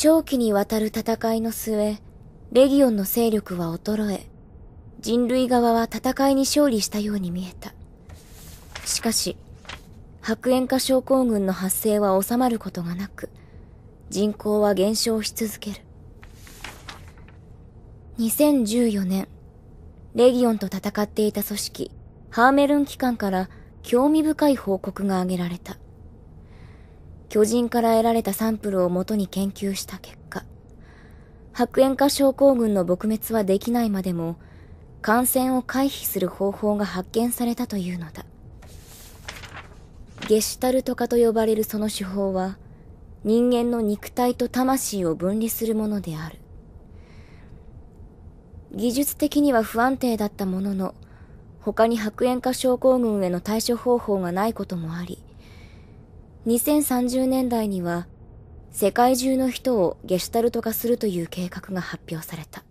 長期にわたる戦いの末、レギオンの勢力は衰え、人類側は戦いに勝利したように見えた。しかし、白煙化症候群の発生は収まることがなく、人口は減少し続ける。2014年、レギオンと戦っていた組織、ハーメルン機関から興味深い報告が挙げられた。巨人から得られたサンプルをもとに研究した結果、白煙化症候群の撲滅はできないまでも、感染を回避する方法が発見されたというのだ。ゲシュタルト化と呼ばれるその手法は、人間の肉体と魂を分離するものである。技術的には不安定だったものの、他に白煙化症候群への対処方法がないこともあり、2030年代には世界中の人をゲシュタルト化するという計画が発表された。